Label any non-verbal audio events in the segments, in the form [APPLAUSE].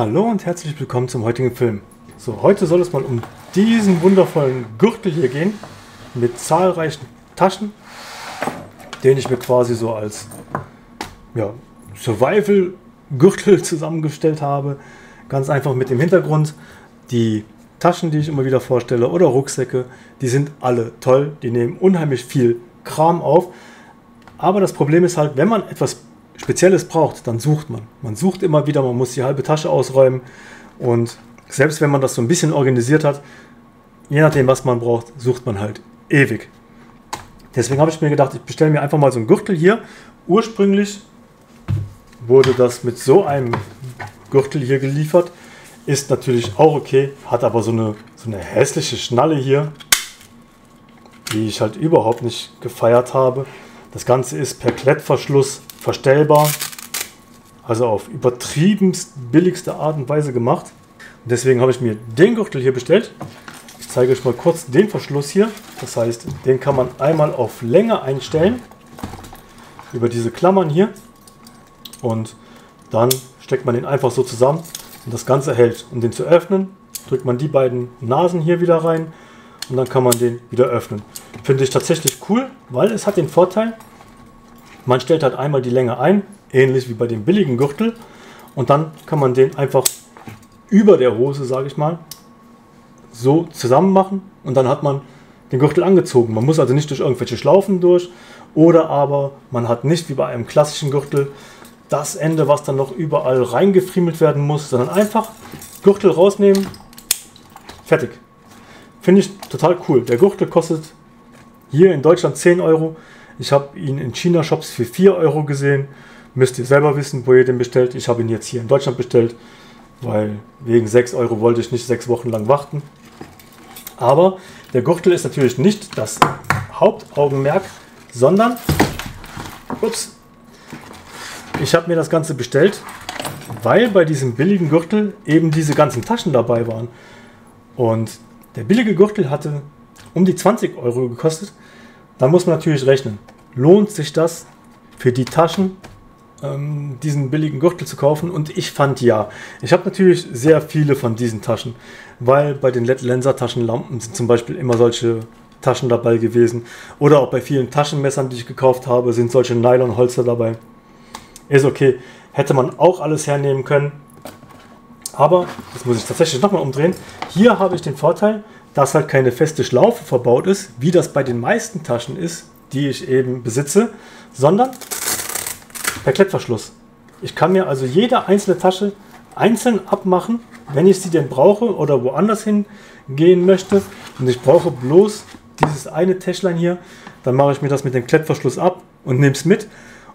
Hallo und herzlich willkommen zum heutigen Film. So, heute soll es mal um diesen wundervollen Gürtel hier gehen, mit zahlreichen Taschen, den ich mir quasi so als ja, Survival-Gürtel [LAUGHS] zusammengestellt habe. Ganz einfach mit dem Hintergrund, die Taschen, die ich immer wieder vorstelle, oder Rucksäcke, die sind alle toll, die nehmen unheimlich viel Kram auf. Aber das Problem ist halt, wenn man etwas Spezielles braucht, dann sucht man. Man sucht immer wieder, man muss die halbe Tasche ausräumen und selbst wenn man das so ein bisschen organisiert hat, je nachdem, was man braucht, sucht man halt ewig. Deswegen habe ich mir gedacht, ich bestelle mir einfach mal so einen Gürtel hier. Ursprünglich wurde das mit so einem Gürtel hier geliefert. Ist natürlich auch okay, hat aber so eine, so eine hässliche Schnalle hier, die ich halt überhaupt nicht gefeiert habe. Das Ganze ist per Klettverschluss verstellbar, also auf übertriebenst billigste Art und Weise gemacht. Und deswegen habe ich mir den Gürtel hier bestellt. Ich zeige euch mal kurz den Verschluss hier. Das heißt, den kann man einmal auf Länge einstellen, über diese Klammern hier. Und dann steckt man den einfach so zusammen und das Ganze hält. Um den zu öffnen, drückt man die beiden Nasen hier wieder rein und dann kann man den wieder öffnen. Finde ich tatsächlich cool, weil es hat den Vorteil, man stellt halt einmal die Länge ein, ähnlich wie bei dem billigen Gürtel. Und dann kann man den einfach über der Hose, sage ich mal, so zusammen machen. Und dann hat man den Gürtel angezogen. Man muss also nicht durch irgendwelche Schlaufen durch. Oder aber man hat nicht wie bei einem klassischen Gürtel das Ende, was dann noch überall reingefriemelt werden muss, sondern einfach Gürtel rausnehmen, fertig. Finde ich total cool. Der Gürtel kostet hier in Deutschland 10 Euro. Ich habe ihn in China-Shops für 4 Euro gesehen. Müsst ihr selber wissen, wo ihr den bestellt. Ich habe ihn jetzt hier in Deutschland bestellt, weil wegen 6 Euro wollte ich nicht 6 Wochen lang warten. Aber der Gürtel ist natürlich nicht das Hauptaugenmerk, sondern ups, ich habe mir das Ganze bestellt, weil bei diesem billigen Gürtel eben diese ganzen Taschen dabei waren. Und der billige Gürtel hatte um die 20 Euro gekostet. Da muss man natürlich rechnen lohnt sich das für die Taschen, ähm, diesen billigen Gürtel zu kaufen? Und ich fand ja. Ich habe natürlich sehr viele von diesen Taschen, weil bei den LED Lenser Taschenlampen sind zum Beispiel immer solche Taschen dabei gewesen. Oder auch bei vielen Taschenmessern, die ich gekauft habe, sind solche Nylonholzer dabei. Ist okay. Hätte man auch alles hernehmen können. Aber, das muss ich tatsächlich nochmal umdrehen. Hier habe ich den Vorteil, dass halt keine feste Schlaufe verbaut ist, wie das bei den meisten Taschen ist, die ich eben besitze, sondern per Klettverschluss. Ich kann mir also jede einzelne Tasche einzeln abmachen, wenn ich sie denn brauche oder woanders hingehen möchte. Und ich brauche bloß dieses eine Täschlein hier. Dann mache ich mir das mit dem Klettverschluss ab und nehme es mit.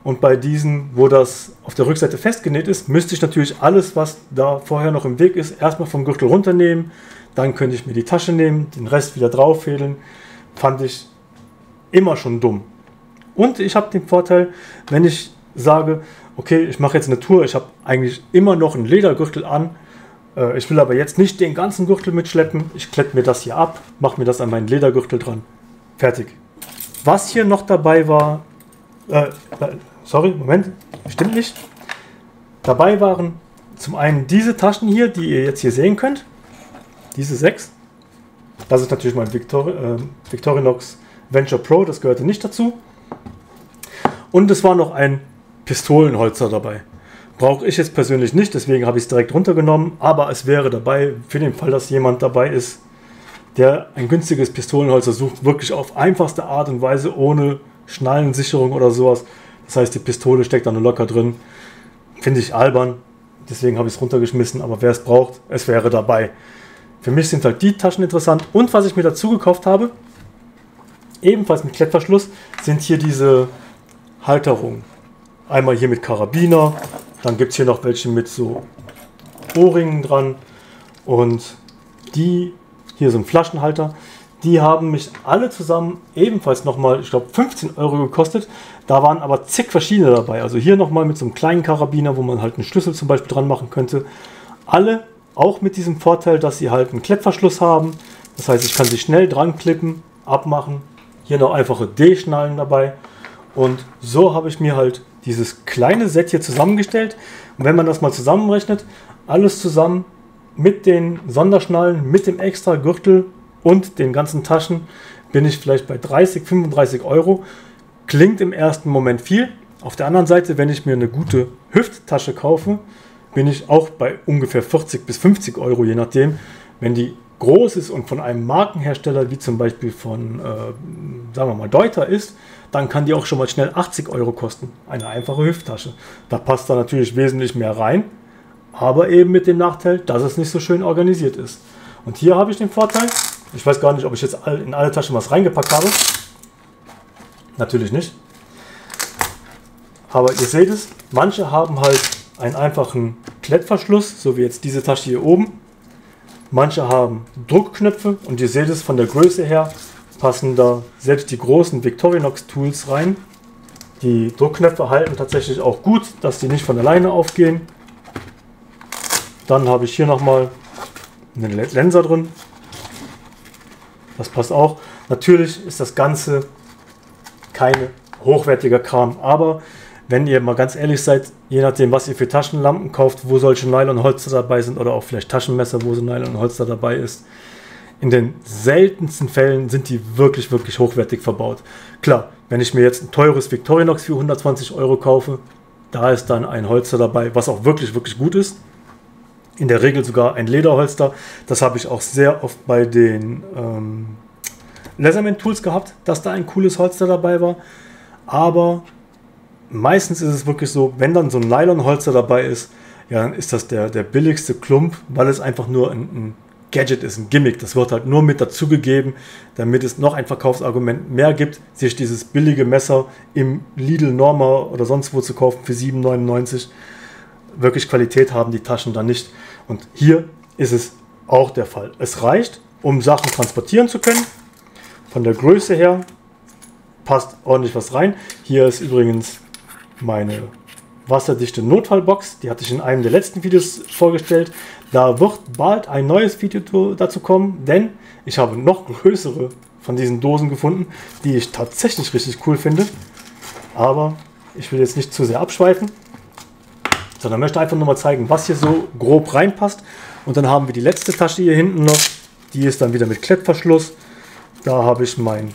Und bei diesen, wo das auf der Rückseite festgenäht ist, müsste ich natürlich alles, was da vorher noch im Weg ist, erstmal vom Gürtel runternehmen. Dann könnte ich mir die Tasche nehmen, den Rest wieder drauffädeln. Fand ich immer schon dumm. Und ich habe den Vorteil, wenn ich sage, okay, ich mache jetzt eine Tour, ich habe eigentlich immer noch einen Ledergürtel an, äh, ich will aber jetzt nicht den ganzen Gürtel mitschleppen, ich klette mir das hier ab, mache mir das an meinen Ledergürtel dran. Fertig. Was hier noch dabei war, äh, sorry, Moment, stimmt nicht. Dabei waren zum einen diese Taschen hier, die ihr jetzt hier sehen könnt. Diese sechs. Das ist natürlich mein Victor, äh, Victorinox Venture Pro, das gehörte nicht dazu. Und es war noch ein Pistolenholzer dabei. Brauche ich jetzt persönlich nicht, deswegen habe ich es direkt runtergenommen. Aber es wäre dabei, für den Fall, dass jemand dabei ist, der ein günstiges Pistolenholzer sucht, wirklich auf einfachste Art und Weise, ohne Schnallensicherung oder sowas. Das heißt, die Pistole steckt da nur locker drin. Finde ich albern, deswegen habe ich es runtergeschmissen. Aber wer es braucht, es wäre dabei. Für mich sind halt die Taschen interessant. Und was ich mir dazu gekauft habe, ebenfalls mit Klettverschluss, sind hier diese Halterungen. Einmal hier mit Karabiner, dann gibt es hier noch welche mit so Ohrringen dran und die, hier so ein Flaschenhalter, die haben mich alle zusammen ebenfalls nochmal, ich glaube 15 Euro gekostet. Da waren aber zig verschiedene dabei. Also hier nochmal mit so einem kleinen Karabiner, wo man halt einen Schlüssel zum Beispiel dran machen könnte. Alle auch mit diesem Vorteil, dass sie halt einen Klettverschluss haben. Das heißt, ich kann sie schnell dran klippen, abmachen hier noch einfache D-Schnallen dabei. Und so habe ich mir halt dieses kleine Set hier zusammengestellt. Und wenn man das mal zusammenrechnet, Alles zusammen mit den Sonderschnallen, mit dem extra Gürtel und den ganzen Taschen bin ich vielleicht bei 30, 35 Euro. Klingt im ersten Moment viel. Auf der anderen Seite, wenn ich mir eine gute Hüfttasche kaufe, bin ich auch bei ungefähr 40 bis 50 Euro, je nachdem. Wenn die groß ist und von einem Markenhersteller, wie zum Beispiel von, äh, sagen wir mal, Deuter ist, dann kann die auch schon mal schnell 80 Euro kosten. Eine einfache Hüfttasche. Da passt da natürlich wesentlich mehr rein, aber eben mit dem Nachteil, dass es nicht so schön organisiert ist. Und hier habe ich den Vorteil, ich weiß gar nicht, ob ich jetzt in alle Taschen was reingepackt habe. Natürlich nicht. Aber ihr seht es, manche haben halt einen einfachen Klettverschluss, so wie jetzt diese Tasche hier oben. Manche haben Druckknöpfe und ihr seht es von der Größe her, passen da selbst die großen Victorinox Tools rein. Die Druckknöpfe halten tatsächlich auch gut, dass die nicht von alleine aufgehen. Dann habe ich hier nochmal einen Lenser drin. Das passt auch. Natürlich ist das Ganze keine hochwertiger Kram, aber wenn ihr mal ganz ehrlich seid, je nachdem, was ihr für Taschenlampen kauft, wo solche Nylonholster dabei sind oder auch vielleicht Taschenmesser, wo so Nylonholster dabei ist, in den seltensten Fällen sind die wirklich, wirklich hochwertig verbaut. Klar, wenn ich mir jetzt ein teures Victorinox für 120 Euro kaufe, da ist dann ein Holster dabei, was auch wirklich, wirklich gut ist. In der Regel sogar ein Lederholster. Das habe ich auch sehr oft bei den ähm, Leatherman Tools gehabt, dass da ein cooles Holster dabei war. Aber meistens ist es wirklich so, wenn dann so ein Nylonholster dabei ist, ja, dann ist das der, der billigste Klump, weil es einfach nur ein, ein Gadget ist, ein Gimmick. Das wird halt nur mit dazugegeben, damit es noch ein Verkaufsargument mehr gibt, sich dieses billige Messer im Lidl Norma oder sonst wo zu kaufen für 7,99. Wirklich Qualität haben die Taschen dann nicht. Und hier ist es auch der Fall. Es reicht, um Sachen transportieren zu können. Von der Größe her passt ordentlich was rein. Hier ist übrigens meine wasserdichte Notfallbox. Die hatte ich in einem der letzten Videos vorgestellt. Da wird bald ein neues Video dazu kommen, denn ich habe noch größere von diesen Dosen gefunden, die ich tatsächlich richtig cool finde. Aber ich will jetzt nicht zu sehr abschweifen, sondern möchte einfach nur mal zeigen, was hier so grob reinpasst. Und dann haben wir die letzte Tasche hier hinten noch. Die ist dann wieder mit Klettverschluss. Da habe ich mein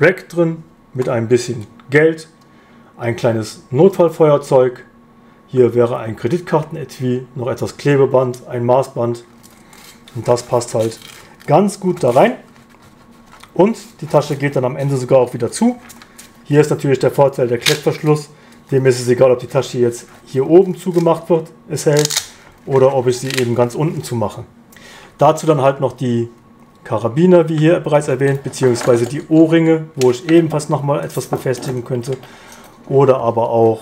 Rack drin mit ein bisschen Geld, ein kleines Notfallfeuerzeug. Hier wäre ein Kreditkartenetui, noch etwas Klebeband, ein Maßband. Und das passt halt ganz gut da rein. Und die Tasche geht dann am Ende sogar auch wieder zu. Hier ist natürlich der Vorteil der Klettverschluss. Dem ist es egal, ob die Tasche jetzt hier oben zugemacht wird, es hält, oder ob ich sie eben ganz unten zumache. Dazu dann halt noch die Karabiner, wie hier bereits erwähnt, beziehungsweise die Ohrringe, wo ich ebenfalls nochmal etwas befestigen könnte. Oder aber auch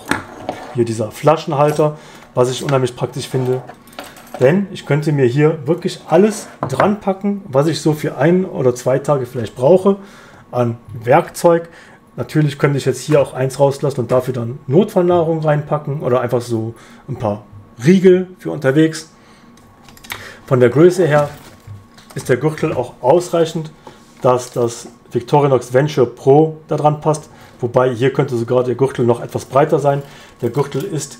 hier dieser Flaschenhalter, was ich unheimlich praktisch finde. Denn ich könnte mir hier wirklich alles dran packen, was ich so für ein oder zwei Tage vielleicht brauche an Werkzeug. Natürlich könnte ich jetzt hier auch eins rauslassen und dafür dann Notfallnahrung reinpacken oder einfach so ein paar Riegel für unterwegs. Von der Größe her ist der Gürtel auch ausreichend, dass das Victorinox Venture Pro da dran passt. Wobei hier könnte sogar der Gürtel noch etwas breiter sein. Der Gürtel ist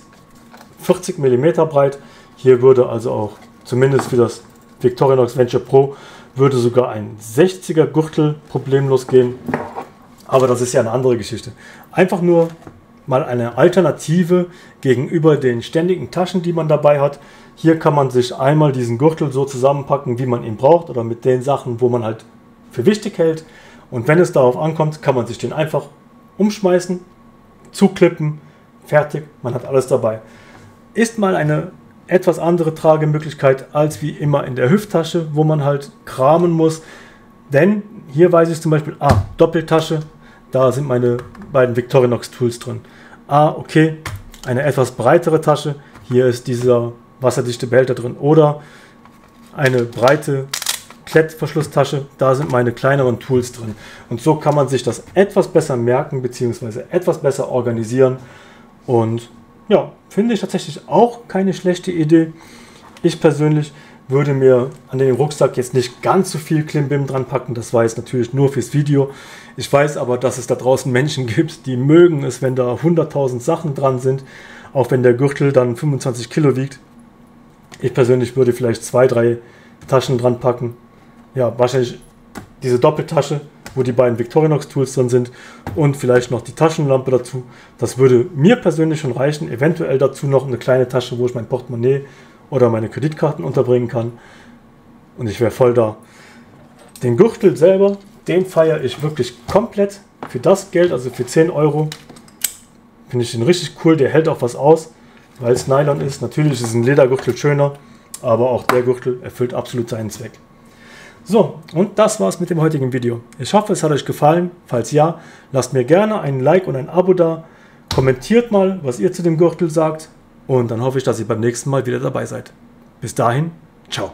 40 mm breit. Hier würde also auch zumindest für das Victorinox Venture Pro würde sogar ein 60er Gürtel problemlos gehen. Aber das ist ja eine andere Geschichte. Einfach nur mal eine Alternative gegenüber den ständigen Taschen, die man dabei hat. Hier kann man sich einmal diesen Gürtel so zusammenpacken, wie man ihn braucht oder mit den Sachen, wo man halt für wichtig hält. Und wenn es darauf ankommt, kann man sich den einfach umschmeißen, zuklippen, fertig, man hat alles dabei. Ist mal eine etwas andere Tragemöglichkeit als wie immer in der Hüfttasche, wo man halt kramen muss. Denn hier weiß ich zum Beispiel, ah, Doppeltasche, da sind meine beiden Victorinox Tools drin. Ah, okay, eine etwas breitere Tasche, hier ist dieser wasserdichte Behälter drin. Oder eine breite Klettverschlusstasche, da sind meine kleineren Tools drin. Und so kann man sich das etwas besser merken bzw. etwas besser organisieren. Und ja, finde ich tatsächlich auch keine schlechte Idee. Ich persönlich würde mir an den Rucksack jetzt nicht ganz so viel Klimbim dran packen. Das war jetzt natürlich nur fürs Video. Ich weiß aber, dass es da draußen Menschen [LAUGHS] gibt, die mögen es, wenn da 100.000 Sachen dran sind. Auch wenn der Gürtel dann 25 Kilo wiegt. Ich persönlich würde vielleicht zwei, drei Taschen dran packen. Ja, wahrscheinlich diese Doppeltasche, wo die beiden Victorinox Tools drin sind und vielleicht noch die Taschenlampe dazu. Das würde mir persönlich schon reichen. Eventuell dazu noch eine kleine Tasche, wo ich mein Portemonnaie oder meine Kreditkarten unterbringen kann. Und ich wäre voll da. Den Gürtel selber, den feiere ich wirklich komplett. Für das Geld, also für 10 Euro, finde ich den richtig cool. Der hält auch was aus, weil es Nylon ist. Natürlich ist ein Ledergürtel schöner, aber auch der Gürtel erfüllt absolut seinen Zweck. So, und das war's mit dem heutigen Video. Ich hoffe, es hat euch gefallen. Falls ja, lasst mir gerne einen Like und ein Abo da. Kommentiert mal, was ihr zu dem Gürtel sagt. Und dann hoffe ich, dass ihr beim nächsten Mal wieder dabei seid. Bis dahin, ciao.